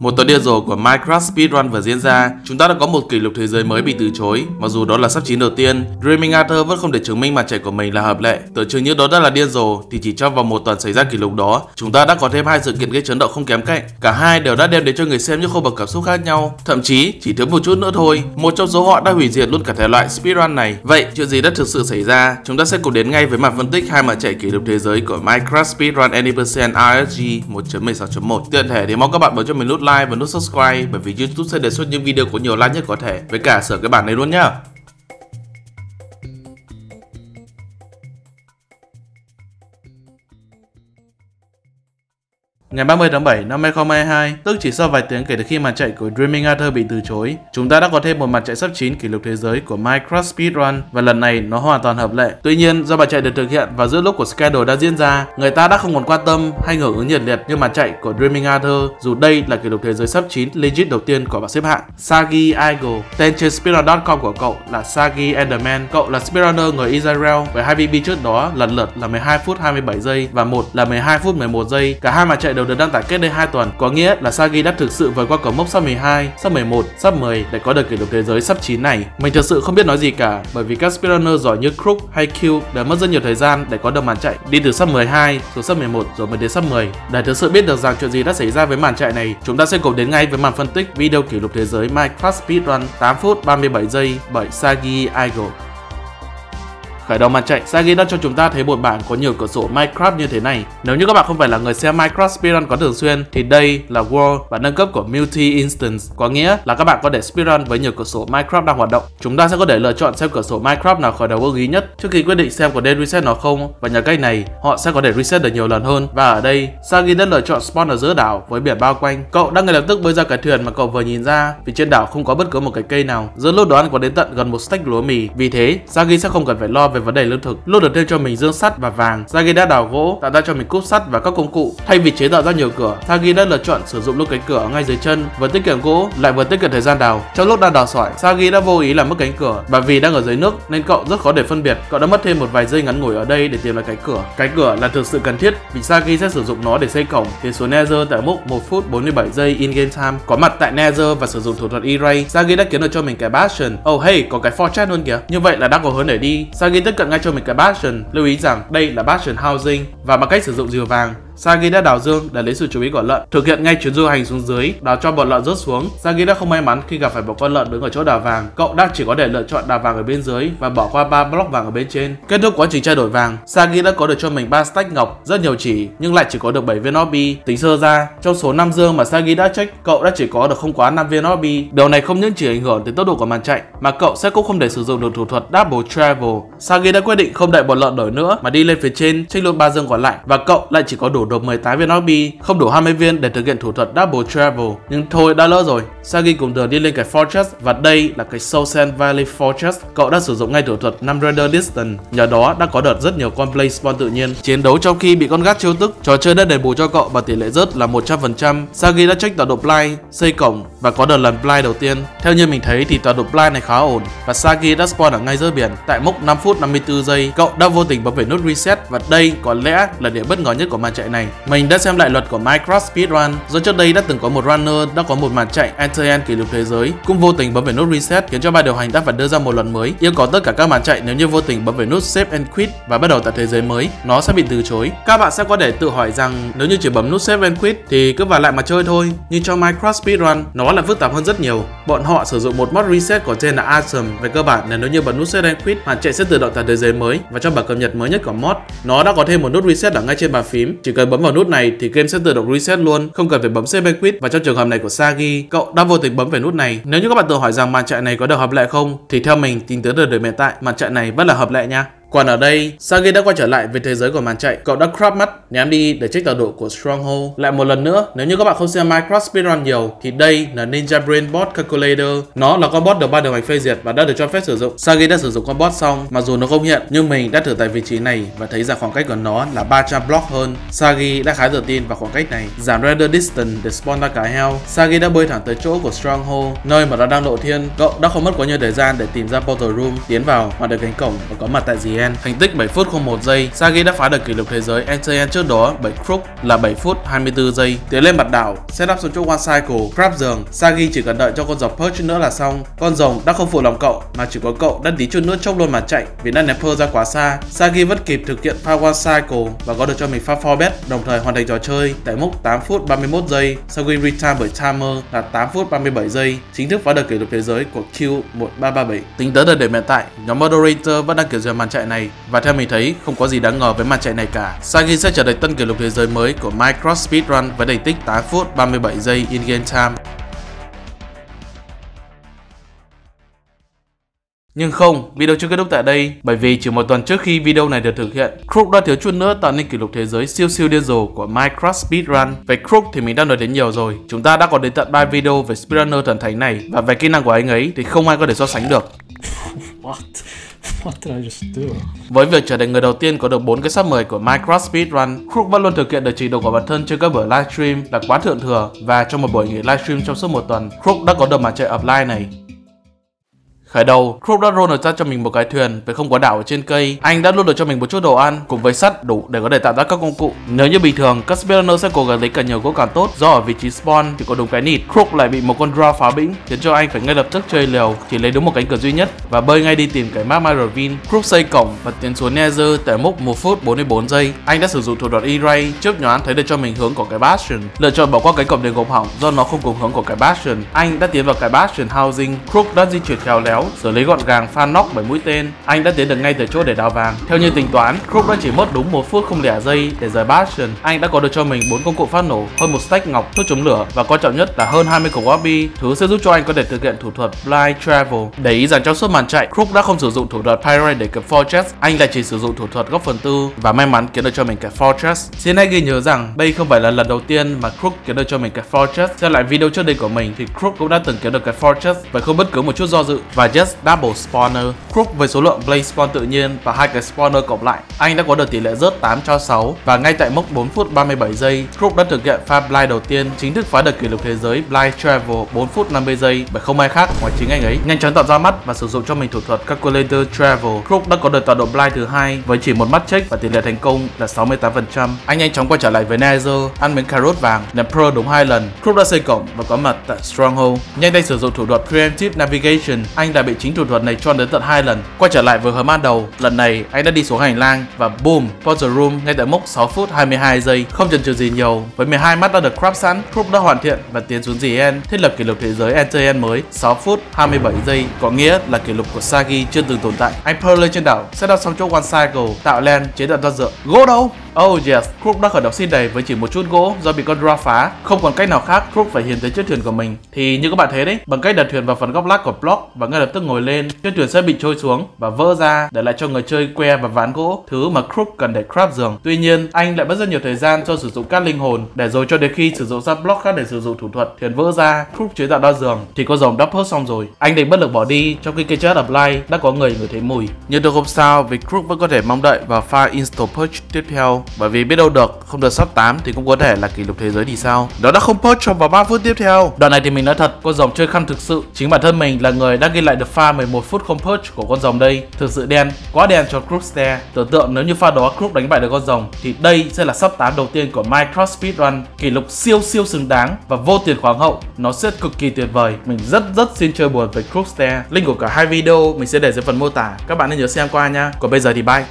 Một tuần điên rồ của Minecraft Speedrun vừa diễn ra, chúng ta đã có một kỷ lục thế giới mới bị từ chối. Mặc dù đó là sắp chín đầu tiên, Dreaming Arthur vẫn không thể chứng minh màn chạy của mình là hợp lệ. Tưởng chừng như đó đã là điên rồ, thì chỉ trong vòng một tuần xảy ra kỷ lục đó, chúng ta đã có thêm hai sự kiện gây chấn động không kém cạnh. Cả hai đều đã đem đến cho người xem những khu bậc cảm xúc khác nhau. Thậm chí chỉ thiếu một chút nữa thôi, một trong số họ đã hủy diệt luôn cả thể loại speedrun này. Vậy chuyện gì đã thực sự xảy ra? Chúng ta sẽ cùng đến ngay với màn phân tích hai màn chạy kỷ lục thế giới của Minecraft Speedrun Any% RSG 1.16.1. Tiện thể thì mong các bạn bấm cho mình nút like và nút subscribe bởi vì YouTube sẽ đề xuất những video có nhiều like nhất có thể với cả sửa cái bản này luôn nhá. Ngày 30 tháng 7 năm 2022, tức chỉ sau vài tiếng kể từ khi màn chạy của Dreaming Arthur bị từ chối, chúng ta đã có thêm một màn chạy sắp chín kỷ lục thế giới của Minecraft Speedrun và lần này nó hoàn toàn hợp lệ. Tuy nhiên, do màn chạy được thực hiện vào giữa lúc của schedule đã diễn ra, người ta đã không còn quan tâm hay hưởng ứng nhiệt liệt như màn chạy của Dreaming Arthur, dù đây là kỷ lục thế giới sắp chín legit đầu tiên của bảng xếp hạng. Sagi Eagle, tên trên speedrun.com của cậu là Sagi Enderman. Cậu là speedrunner người Israel với hai VB trước đó lần lượt là 12 phút 27 giây và một là 12 phút 11 giây. Cả hai màn chạy đều được đăng tải cách đây 2 tuần, có nghĩa là Sagi đã thực sự vượt qua cột mốc sub 12, sub 11, sub 10 để có được kỷ lục thế giới sub 9 này. Mình thực sự không biết nói gì cả, bởi vì các speedrunner giỏi như Crook hay Q đã mất rất nhiều thời gian để có được màn chạy, đi từ sub 12 xuống sub 11 rồi mới đến sub 10. Để thực sự biết được rằng chuyện gì đã xảy ra với màn chạy này, chúng ta sẽ cùng đến ngay với màn phân tích video kỷ lục thế giới Minecraft Speedrun 8 phút 37 giây bởi Sagi Eagle. Khởi đầu màn chạy, Sagi đã cho chúng ta thấy một bảng có nhiều cửa sổ Minecraft như thế này. Nếu như các bạn không phải là người xem Minecraft speedrun có thường xuyên thì đây là World và nâng cấp của Multi Instance, có nghĩa là các bạn có thể speedrun với nhiều cửa sổ Minecraft đang hoạt động. Chúng ta sẽ có thể lựa chọn xem cửa sổ Minecraft nào khởi đầu ưng ý nhất trước khi quyết định xem có nên reset nó không và nhờ cách này họ sẽ có thể reset được nhiều lần hơn. Và ở đây, Sagi đã lựa chọn spawn ở giữa đảo với biển bao quanh. Cậu đang ngay lập tức bơi ra cái thuyền mà cậu vừa nhìn ra vì trên đảo không có bất cứ một cái cây nào. Giữa lúc đó có đến tận gần một stack lúa mì. Vì thế, Sagi sẽ không cần phải lo về vấn đề lương thực. Luôn được thêm cho mình dương sắt và vàng. Sagi đã đào gỗ, tạo ra cho mình cúp sắt và các công cụ. Thay vì chế tạo ra nhiều cửa Sagi đã lựa chọn sử dụng lúc cánh cửa ở ngay dưới chân. Vừa tiết kiệm gỗ, lại vừa tiết kiệm thời gian đào. Trong lúc đang đào sỏi Sagi đã vô ý làm mất cánh cửa. Và vì đang ở dưới nước, nên cậu rất khó để phân biệt. Cậu đã mất thêm một vài giây ngắn ngủi ở đây để tìm lại cánh cửa. Cánh cửa là thực sự cần thiết, vì Sagi sẽ sử dụng nó để xây cổng. Tiến số Nether tại mốc 1 phút 47 giây in game time. Có mặt tại Nether và sử dụng thủ thuật E-Ray Sagi đã kiếm được cho mình cái Bastion. Oh hey, có cái Fortress luôn kìa. Như vậy là đang có hướng để đi nên tiếp cận ngay cho mình cái Bastion. Lưu ý rằng đây là Bastion Housing và bằng cách sử dụng rìu vàng, Sagi đã đào dương để lấy sự chú ý của lợn. Thực hiện ngay chuyến du hành xuống dưới, đào cho bọn lợn rớt xuống. Sagi đã không may mắn khi gặp phải một con lợn đứng ở chỗ đào vàng. Cậu đã chỉ có để lựa chọn đào vàng ở bên dưới và bỏ qua ba block vàng ở bên trên. Kết thúc quá trình trao đổi vàng, Sagi đã có được cho mình ba stack ngọc, rất nhiều chỉ, nhưng lại chỉ có được 7 viên orbi. Tính sơ ra, trong số 5 dương mà Sagi đã check, cậu đã chỉ có được không quá 5 viên orbi. Điều này không những chỉ ảnh hưởng đến tốc độ của màn chạy, mà cậu sẽ cũng không để sử dụng được thủ thuật double travel. Sagi đã quyết định không đợi bọn lợn đổi nữa mà đi lên phía trên, check luôn ba dương còn lại và cậu lại chỉ có đủ được 18 viên orbi không đủ 20 viên để thực hiện thủ thuật Double Travel. Nhưng thôi đã lỡ rồi, Sagi cùng đường đi lên cái Fortress và đây là cái Soul Valley Fortress. Cậu đã sử dụng ngay thủ thuật 5 Render Distance, nhờ đó đã có đợt rất nhiều con play spawn tự nhiên. Chiến đấu trong khi bị con gác chiêu tức, trò chơi đã đền bù cho cậu và tỷ lệ rớt là 100%. Sagi đã check tọa độ Blind, xây cổng và có đợt lần Blind đầu tiên. Theo như mình thấy thì tọa độ Blind này khá ổn và Sagi đã spawn ở ngay giữa biển. Tại mốc 5 phút 54 giây, cậu đã vô tình bấm về nút reset và đây có lẽ là điểm bất ngờ nhất của màn chạy này. Mình đã xem lại luật của Minecraft Speedrun. Do trước đây đã từng có một runner, đã có một màn chạy Eterian kỷ lục thế giới, cũng vô tình bấm về nút reset khiến cho ban điều hành đã phải đưa ra một luật mới. Yêu cầu tất cả các màn chạy nếu như vô tình bấm về nút save and quit và bắt đầu tại thế giới mới, nó sẽ bị từ chối. Các bạn sẽ có thể tự hỏi rằng, nếu như chỉ bấm nút save and quit thì cứ vào lại mà chơi thôi. Nhưng trong Minecraft Speedrun, nó là phức tạp hơn rất nhiều. Bọn họ sử dụng một mod reset có tên là Awesome về cơ bản là nếu như bấm nút save and quit, màn chạy sẽ tự động tại thế giới mới. Và trong bản cập nhật mới nhất của mod, nó đã có thêm một nút reset ở ngay trên bàn phím. Chỉ cần bấm vào nút này thì game sẽ tự động reset luôn, không cần phải bấm save quit và trong trường hợp này của Sagi, cậu đã vô tình bấm về nút này. Nếu như các bạn tự hỏi rằng màn chạy này có được hợp lệ không, thì theo mình tính tới thời điểm hiện tại, màn chạy này vẫn là hợp lệ nha. Còn ở đây, Sagi đã quay trở lại về thế giới của màn chạy. Cậu đã crop mắt, ném đi để check tọa độ của Stronghold. Lại một lần nữa, nếu như các bạn không xem Minecraft speedrun nhiều, thì đây là Ninja Brain Bot Calculator. Nó là con bot được ban điều hành phê duyệt và đã được cho phép sử dụng. Sagi đã sử dụng con bot xong, mặc dù nó không hiện, nhưng mình đã thử tại vị trí này và thấy rằng khoảng cách của nó là 300 block hơn. Sagi đã khá tự tin vào khoảng cách này. Giảm render distance để spawn ra cả heo. Sagi đã bơi thẳng tới chỗ của Stronghold, nơi mà nó đang lộ thiên. Cậu đã không mất quá nhiều thời gian để tìm ra portal room, tiến vào, mà được cánh cổng và có mặt tại gì Zien, thành tích 7 phút 01 giây. Sagi đã phá được kỷ lục thế giới Enter trước đó 7 crook là 7 phút 24 giây. Tiến lên mặt đảo, setup xuống chỗ one cycle, grab giường. Sagi chỉ cần đợi cho con dọc perch nữa là xong. Con rồng đã không phụ lòng cậu mà chỉ có cậu đã tí chút nữa chốc luôn màn chạy vì đã ném pearl ra quá xa. Sagi vẫn kịp thực hiện pha one cycle và có được cho mình pha 4 bet đồng thời hoàn thành trò chơi tại mốc 8 phút 31 giây sau khi retime bởi timer là 8 phút 37 giây chính thức phá được kỷ lục thế giới của Q1337. Tính tới thời điểm hiện tại, nhóm moderator vẫn đang kiểm duyệt màn chạy này và theo mình thấy không có gì đáng ngờ với màn chạy này cả. Sagi sẽ trở thành tân kỷ lục thế giới mới của Minecraft Speedrun với thành tích 8 phút 37 giây in game time. Nhưng không, video chưa kết thúc tại đây bởi vì chỉ một tuần trước khi video này được thực hiện, Crook đã thiếu chút nữa tạo nên kỷ lục thế giới siêu siêu điên rồ của Minecraft Speedrun. Về Crook thì mình đã nói đến nhiều rồi, chúng ta đã có đến tận 3 video về speedrunner thần thánh này và về kỹ năng của anh ấy thì không ai có thể so sánh được. What? Với việc trở thành người đầu tiên có được 4 cái sub mời của Minecraft Speedrun, Crook vẫn luôn thực hiện được trình độ của bản thân trên các buổi livestream là quá thượng thừa và trong một buổi nghỉ livestream trong suốt một tuần, Crook đã có được màn chạy offline này. Khởi đầu, Crook đã roll ra cho mình một cái thuyền với không có đảo ở trên cây. Anh đã luôn được cho mình một chút đồ ăn cùng với sắt đủ để có thể tạo ra các công cụ. Nếu như bình thường, các speedrunner sẽ cố gắng lấy càng nhiều gỗ càng tốt. Do ở vị trí spawn thì có đúng cái nịt, Crook lại bị một con draw phá bĩnh khiến cho anh phải ngay lập tức chơi liều chỉ lấy đúng một cánh cửa duy nhất và bơi ngay đi tìm cái Magma Ravine. Crook xây cổng và tiến xuống Nether tại mốc 1 phút 44 giây. Anh đã sử dụng thủ đoạn E-Ray trước nhoáng thấy được cho mình hướng của cái Bastion. Lựa chọn bỏ qua cái cổng để gộp hỏng do nó không cùng hướng của cái Bastion. Anh đã tiến vào cái Bastion Housing. Crook đã di chuyển khéo léo xử lý gọn gàng pha nóc bởi mũi tên. Anh đã tiến được ngay từ chỗ để đào vàng. Theo như tính toán Crook đã chỉ mất đúng một phút không lẻ giây để rời Bastion. Anh đã có được cho mình bốn công cụ phát nổ, hơn một stack ngọc, thuốc chống lửa và quan trọng nhất là hơn 20 cục wabi thứ sẽ giúp cho anh có thể thực hiện thủ thuật blind travel. Để ý rằng trong suốt màn chạy Crook đã không sử dụng thủ thuật pirate để cướp fortress. Anh lại chỉ sử dụng thủ thuật góc phần tư và may mắn kiếm được cho mình cái fortress. Xin hãy ghi nhớ rằng đây không phải là lần đầu tiên mà Crook kiếm được cho mình cái fortress. Xem lại video trước đây của mình thì Crook cũng đã từng kiếm được cái fortress. Và không bất cứ một chút do dự và just double spawner. Crook với số lượng blaze spawn tự nhiên và hai cái spawner cộng lại, anh đã có được tỷ lệ rớt 8 cho 6 và ngay tại mốc 4 phút 37 giây, Crook đã thực hiện pha blind đầu tiên chính thức phá được kỷ lục thế giới blind travel 4 phút 50 giây bởi không ai khác ngoài chính anh ấy. Nhanh chóng tạo ra mắt và sử dụng cho mình thủ thuật calculator travel. Crook đã có được tọa độ blind thứ hai với chỉ một mắt check và tỷ lệ thành công là 68%. Anh nhanh chóng quay trở lại với Nether, ăn miếng carrot vàng, ném pro đúng hai lần. Crook đã xây cổng và có mặt tại Stronghold. Nhanh tay sử dụng thủ thuật preemptive navigation, anh đã bị chính thủ thuật này cho đến tận hai lần. Quay trở lại với hớm ban đầu, lần này anh đã đi xuống hành lang và boom, Potter room ngay tại mốc 6 phút 22 giây, không chần chừ gì nhiều. Với 12 mắt đã được crop sẵn, Krupp đã hoàn thiện và tiến xuống GN, thiết lập kỷ lục thế giới NTN mới 6 phút 27 giây, có nghĩa là kỷ lục của Sagi chưa từng tồn tại. Anh pearl lên trên đảo, setup xong chỗ one cycle, tạo land, chế tạo ra dựa. Gỗ đâu? Oh yes, Crook đã khởi động xin đầy với chỉ một chút gỗ do bị con dra phá. Không còn cách nào khác, Crook phải hiến tới chiếc thuyền của mình. Thì như các bạn thấy đấy, bằng cách đặt thuyền vào phần góc lát của block và ngay lập tức ngồi lên, chiếc thuyền sẽ bị trôi xuống và vỡ ra để lại cho người chơi que và ván gỗ, thứ mà Crook cần để craft giường. Tuy nhiên, anh lại mất rất nhiều thời gian cho sử dụng các linh hồn để rồi cho đến khi sử dụng ra block khác để sử dụng thủ thuật, thuyền vỡ ra, Crook chế tạo đo giường thì có dòng đắp hết xong rồi. Anh định bất lực bỏ đi trong khi cây chết ở đã có người người thấy mùi. Nhưng tôi không sao vì Crook vẫn có thể mong đợi vào file install purge tiếp theo bởi vì biết đâu được, không được sắp 8 thì cũng có thể là kỷ lục thế giới thì sao? Đó đã không post trong vào 3 phút tiếp theo. Đoạn này thì mình nói thật, con rồng chơi khăn thực sự, chính bản thân mình là người đã ghi lại được pha 11 phút không post của con rồng đây. Thực sự đen, quá đen cho Crookster tưởng tượng nếu như pha đó Crook đánh bại được con rồng, thì đây sẽ là sắp 8 đầu tiên của Minecraft Speedrun. Kỷ lục siêu siêu xứng đáng và vô tiền khoáng hậu. Nó sẽ cực kỳ tuyệt vời. Mình rất rất xin chơi buồn với Crookster link của cả hai video mình sẽ để dưới phần mô tả. Các bạn nên nhớ xem qua nha. Còn bây giờ thì bye.